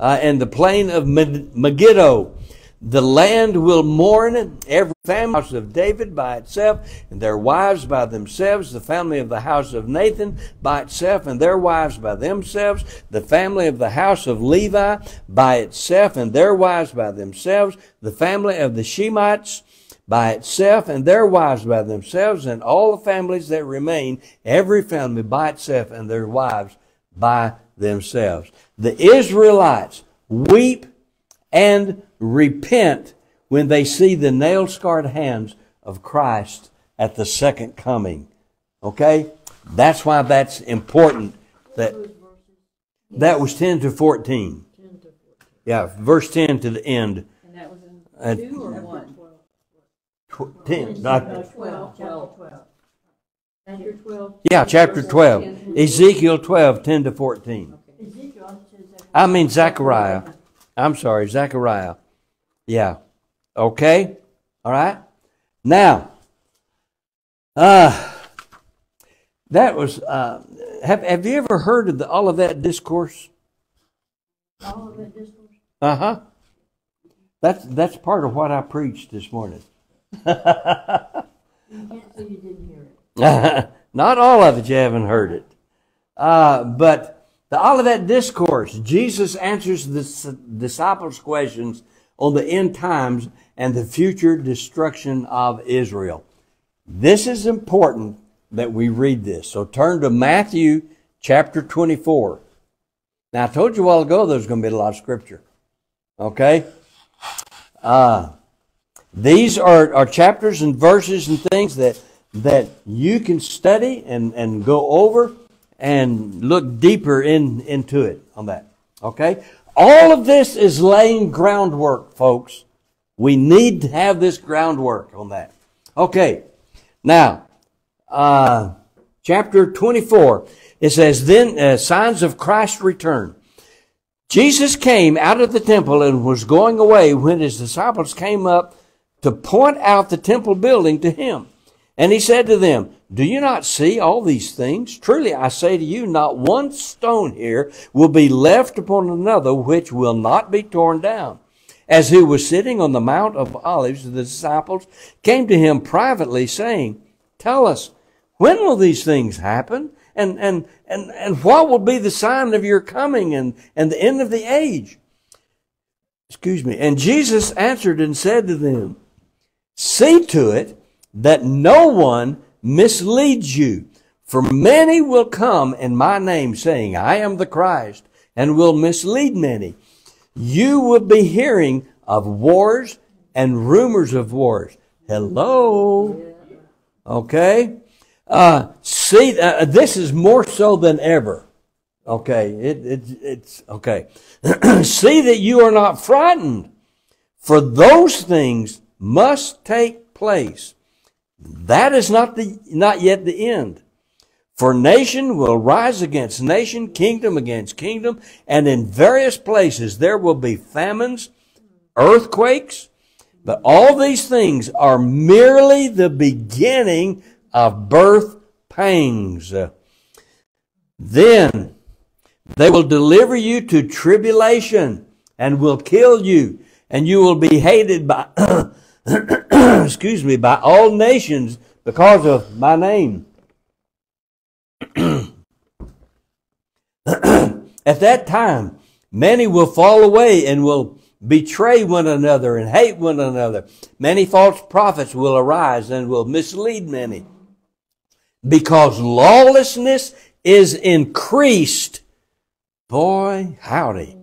uh, and the plain of Megiddo. The land will mourn every family house of David by itself, and their wives by themselves, the family of the house of Nathan by itself, and their wives by themselves, the family of the house of Levi by itself, and their wives by themselves, the family of the Shemites by itself, and their wives by themselves, and all the families that remain, every family by itself, and their wives by themselves. The Israelites weep and repent when they see the nail scarred hands of Christ at the second coming. Okay? That's why that's important. That that was 10 to 14. Yeah, verse 10 to the end. And that was in Uh, two or one? Tw- 10, not, Twelve, chapter twelve. Chapter twelve. yeah, chapter 12. Ezekiel 12, 10 to 14. Ezekiel. I mean Zechariah. I'm sorry, Zechariah. Yeah. Okay? All right? Now, uh, that was, uh, have, have you ever heard of the Olivet Discourse? All of it discourse. Uh huh. That's, that's part of what I preached this morning. You can't say you didn't hear it. Not all of it, you haven't heard it. Uh, but the Olivet Discourse, Jesus answers the disciples' questions on the end times and the future destruction of Israel. This is important that we read this. So turn to Matthew chapter 24. Now, I told you a while ago there's going to be a lot of scripture. Okay? Uh, these are, are chapters and verses and things that, that you can study and, and go over and look deeper in, into it on that. Okay? All of this is laying groundwork, folks. We need to have this groundwork on that. Okay. Now, uh, chapter 24, it says, then uh, signs of Christ's return. Jesus came out of the temple and was going away when his disciples came up to point out the temple building to him. And he said to them, Do you not see all these things? Truly I say to you, not one stone here will be left upon another which will not be torn down. As he was sitting on the Mount of Olives, the disciples came to him privately, saying, Tell us, when will these things happen? And, and, and, and what will be the sign of your coming and, and the end of the age? excuse me. And Jesus answered and said to them, See to it that no one misleads you. For many will come in my name saying, I am the Christ, and will mislead many. You will be hearing of wars and rumors of wars. Hello? Okay? Uh, see, uh, this is more so than ever. Okay, it, it, it's okay. see that you are not frightened, for those things must take place. That is not the not yet the end. For nation will rise against nation, kingdom against kingdom, and in various places there will be famines, earthquakes, but all these things are merely the beginning of birth pangs. Then they will deliver you to tribulation and will kill you, and you will be hated by, excuse me, by all nations because of my name. At that time, many will fall away and will betray one another and hate one another. Many false prophets will arise and will mislead many. Because lawlessness is increased. Boy, howdy.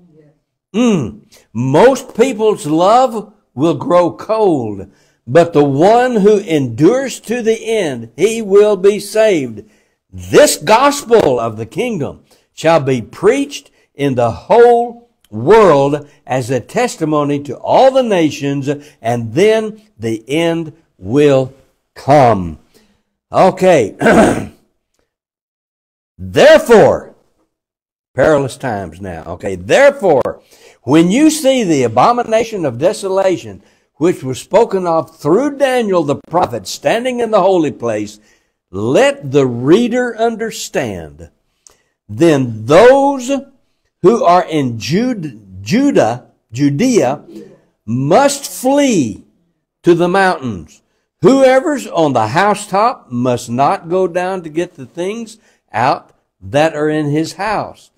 Mm. Most people's love will grow cold, but the one who endures to the end, he will be saved. This gospel of the kingdom shall be preached in the whole world as a testimony to all the nations, and then the end will come. Okay. Therefore, perilous times now. Okay. Therefore, when you see the abomination of desolation, which was spoken of through Daniel the prophet standing in the holy place, let the reader understand. Then those who are in Jude, Judah, Judea, must flee to the mountains. Whoever's on the housetop must not go down to get the things out that are in his house.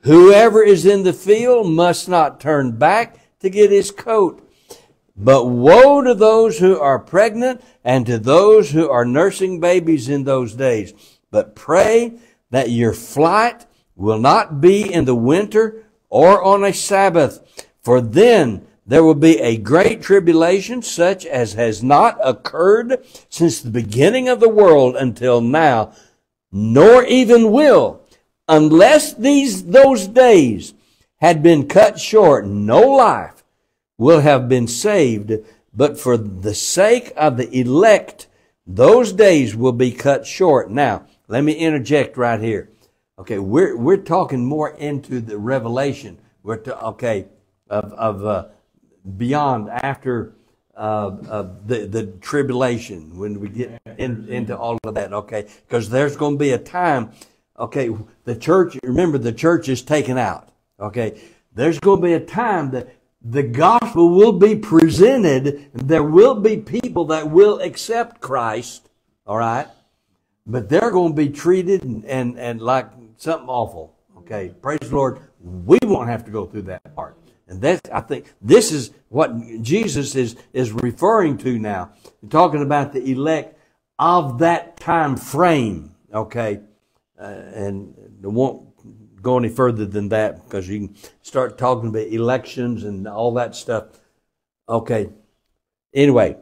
Whoever is in the field must not turn back to get his coat. But woe to those who are pregnant and to those who are nursing babies in those days. But pray that your flight will not be in the winter or on a Sabbath, for then there will be a great tribulation such as has not occurred since the beginning of the world until now, nor even will, unless these, those days had been cut short, no life will have been saved, but for the sake of the elect, those days will be cut short. Now, let me interject right here. Okay, we're we're talking more into the revelation. We're to, okay of of uh, beyond after uh, uh, the the tribulation when we get in, into all of that. Okay, because there's going to be a time. Okay, the church. Remember, the church is taken out. Okay, there's going to be a time that the gospel will be presented. There will be people that will accept Christ, all right? But they're going to be treated and, and, and like something awful. Okay, praise the Lord. We won't have to go through that part. And that's, I think, this is what Jesus is, is referring to now. Talking about the elect of that time frame. Okay, uh, and the won't go any further than that because you can start talking about elections and all that stuff. Okay. Anyway,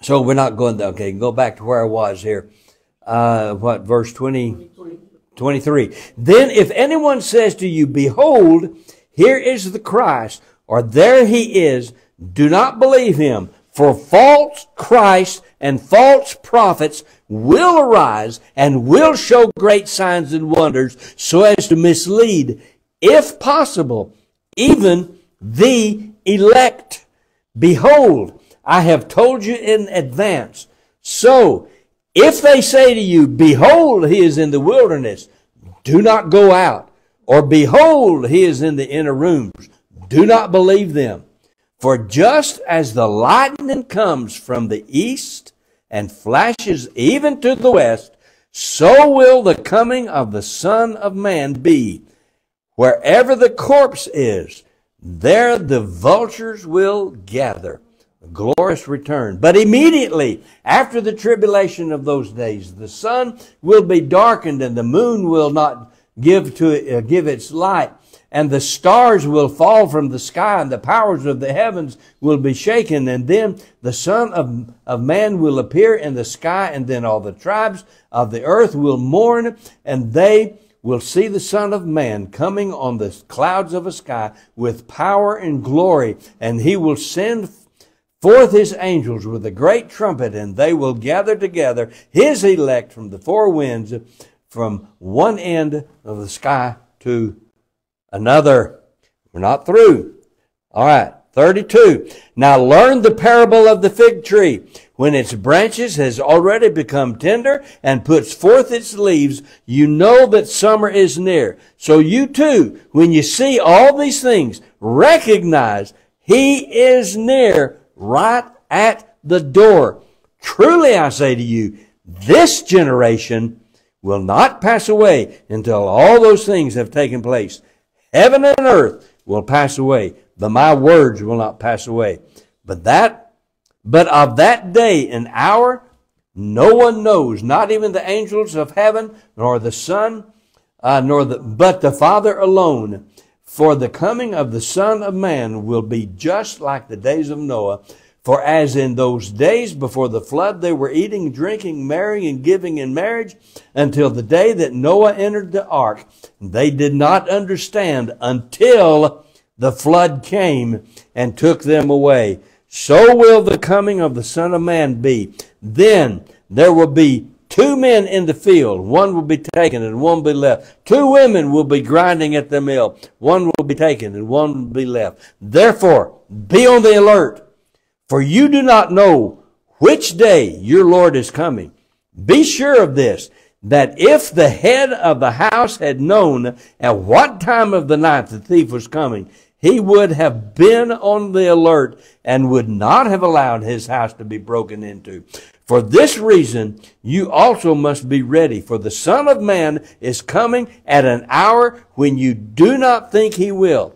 so we're not going to, okay, go back to where I was here. Uh, what, verse 20, 23. Then if anyone says to you, behold, here is the Christ, or there he is, do not believe him. For false Christ and false prophets will arise and will show great signs and wonders so as to mislead, if possible, even the elect. Behold, I have told you in advance. So, if they say to you, Behold, he is in the wilderness, do not go out. Or behold, he is in the inner rooms. Do not believe them. For just as the lightning comes from the east and flashes even to the west, so will the coming of the Son of Man be. Wherever the corpse is, There the vultures will gather. A glorious return. But immediately after the tribulation of those days, the sun will be darkened and the moon will not give to uh, give its light and the stars will fall from the sky and the powers of the heavens will be shaken and then the son of, of man will appear in the sky and then all the tribes of the earth will mourn and they will see the son of man coming on the clouds of a sky with power and glory and he will send forth his angels with a great trumpet and they will gather together his elect from the four winds from one end of the sky to another. We're not through. All right. 32. Now learn the parable of the fig tree. When its branches has already become tender and puts forth its leaves, you know that summer is near. So you too, when you see all these things, recognize he is near right at the door. Truly I say to you, this generation will not pass away until all those things have taken place. Heaven and earth will pass away, but my words will not pass away. But that, but of that day and hour, no one knows, not even the angels of heaven, nor the Son, uh, nor the, but the Father alone. For the coming of the Son of Man will be just like the days of Noah. For as in those days before the flood, they were eating, drinking, marrying, and giving in marriage until the day that Noah entered the ark. They did not understand until the flood came and took them away. So will the coming of the Son of Man be. Then there will be two men in the field. One will be taken and one will be left. Two women will be grinding at the mill. One will be taken and one will be left. Therefore, be on the alert for you do not know which day your Lord is coming. Be sure of this, that if the head of the house had known at what time of the night the thief was coming, he would have been on the alert and would not have allowed his house to be broken into. For this reason, you also must be ready, for the Son of Man is coming at an hour when you do not think he will.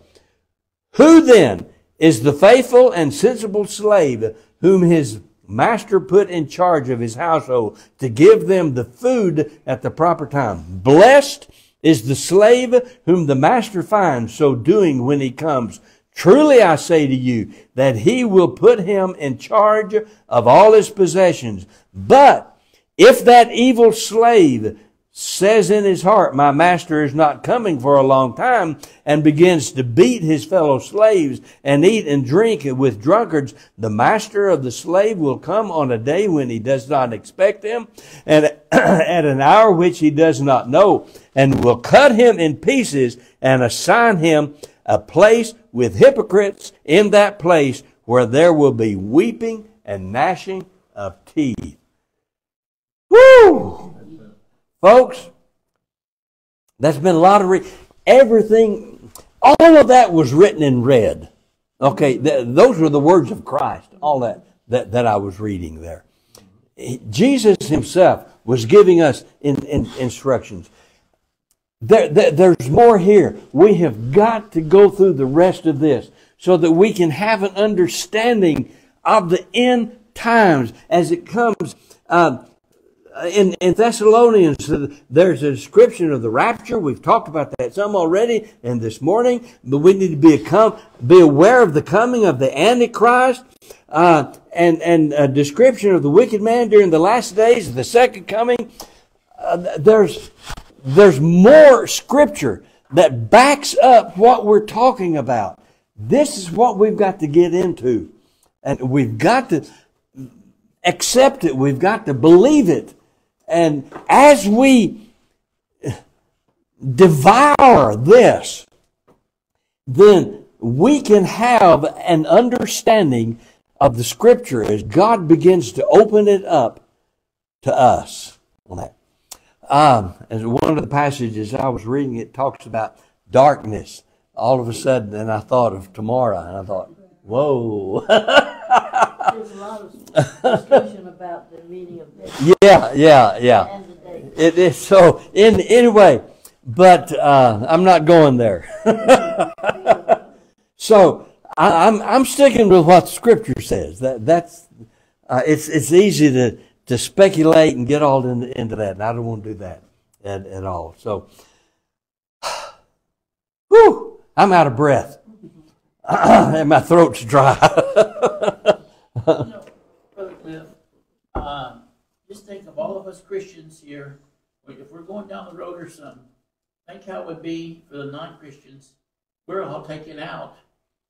Who then is the faithful and sensible slave whom his master put in charge of his household to give them the food at the proper time. Blessed is the slave whom the master finds so doing when he comes. Truly I say to you that he will put him in charge of all his possessions. But if that evil slave says in his heart, my master is not coming for a long time, and begins to beat his fellow slaves and eat and drink with drunkards, the master of the slave will come on a day when he does not expect him, and at an hour which he does not know, and will cut him in pieces and assign him a place with hypocrites in that place where there will be weeping and gnashing of teeth. Woo! Folks, that's been a lot of re- everything. All of that was written in red. Okay, th- those were the words of Christ. All that, that that I was reading there. Jesus Himself was giving us in, in, instructions. There, there, there's more here. We have got to go through the rest of this so that we can have an understanding of the end times as it comes. Uh, in, in Thessalonians, there's a description of the rapture. We've talked about that some already and this morning, but we need to be, be aware of the coming of the Antichrist, uh, and, and a description of the wicked man during the last days, of the second coming. Uh, there's, there's more scripture that backs up what we're talking about. This is what we've got to get into. And we've got to accept it. We've got to believe it. And as we devour this, then we can have an understanding of the scripture as God begins to open it up to us on that. Um, as one of the passages I was reading, it talks about darkness. All of a sudden, and I thought of tomorrow, and I thought, whoa. There's a lot of discussion about the meaning of this yeah, yeah, yeah. and the date. It is so. In anyway, but uh, I'm not going there. So I, I'm I'm sticking with what Scripture says. That that's uh, it's it's easy to to speculate and get all into, into that, and I don't want to do that at, at all. So, whew, I'm out of breath, and my throat's dry. You know, Brother Cliff, uh, just think of all of us Christians here, if we're going down the road or something, think how it would be for the non-Christians. We're all taken out,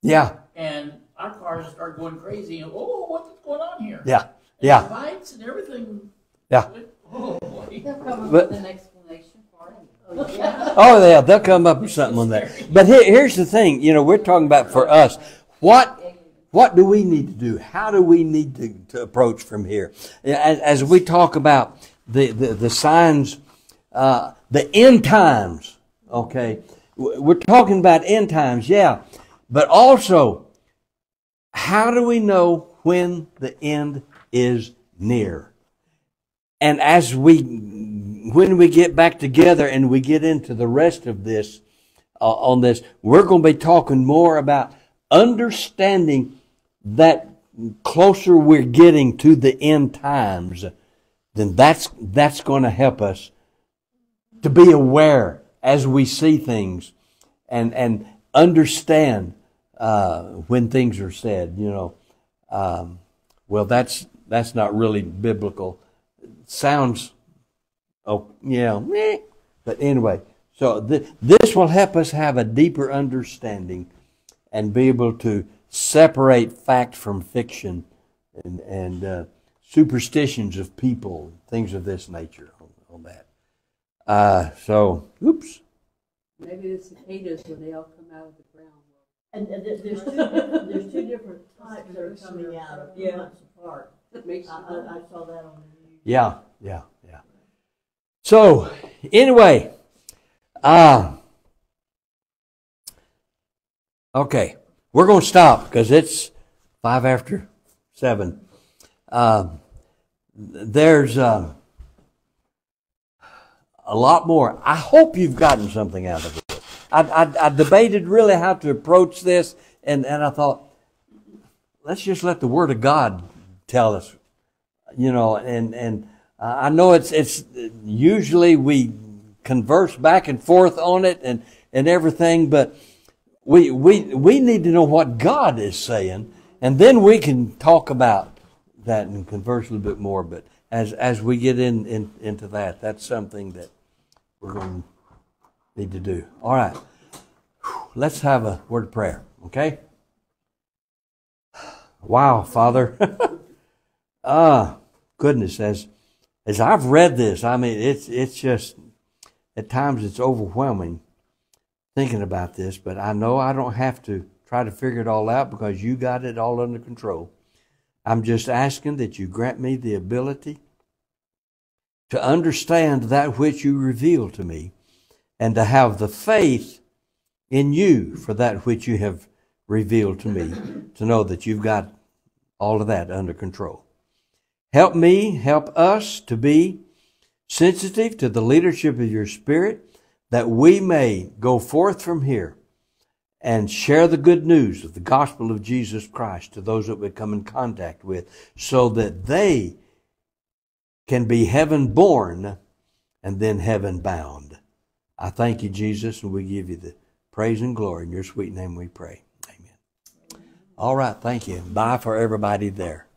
yeah, and our cars start going crazy, and oh, what's going on here? yeah, And yeah, the Fights and everything. yeah. Oh. They'll come up But- with an explanation for it. Oh, yeah. Oh yeah, they'll come up with something on that. But here, here's the thing, you know, we're talking about for us. What what do we need to do? How do we need to, to approach from here? As, as we talk about the the, the signs, uh, the end times. Okay, we're talking about end times, yeah, but also, how do we know when the end is near? And as we, when we get back together and we get into the rest of this, uh, on this, we're going to be talking more about understanding that closer we're getting to the end times, then that's, that's going to help us to be aware as we see things and, and understand, uh, when things are said, you know. Um, well, that's, that's not really biblical sounds, oh, yeah, meh. but anyway, so th- this will help us have a deeper understanding and be able to separate fact from fiction and, and uh, superstitions of people, things of this nature on, on that. Uh, so, oops. Maybe it's the cicadas when they all come out of the ground. And, and there's two different, there's two different types that are coming out a few Yeah. months apart. Makes I, I, I saw that on the news. Yeah, yeah, yeah. So, anyway, uh, okay, we're going to stop because it's five after seven. Um, there's uh, a lot more. I hope you've gotten something out of it. I, I, I debated really how to approach this, and, and I thought, let's just let the Word of God tell us you know, and and I know it's it's usually we converse back and forth on it and and everything, but we we we need to know what God is saying, and then we can talk about that and converse a little bit more. But as as we get in, in into that, that's something that we're going to need to do. All right, let's have a word of prayer, okay? Wow, Father. Ah, goodness, as as I've read this, I mean, it's it's just at times it's overwhelming thinking about this, but I know I don't have to try to figure it all out because you got it all under control. I'm just asking that you grant me the ability to understand that which you reveal to me and to have the faith in you for that which you have revealed to me to know that you've got all of that under control. Help me, help us to be sensitive to the leadership of your Spirit, that we may go forth from here and share the good news of the gospel of Jesus Christ to those that we come in contact with, so that they can be heaven born and then heaven bound. I thank you, Jesus, and we give you the praise and glory. In your sweet name we pray. Amen. All right, thank you. Bye for everybody there.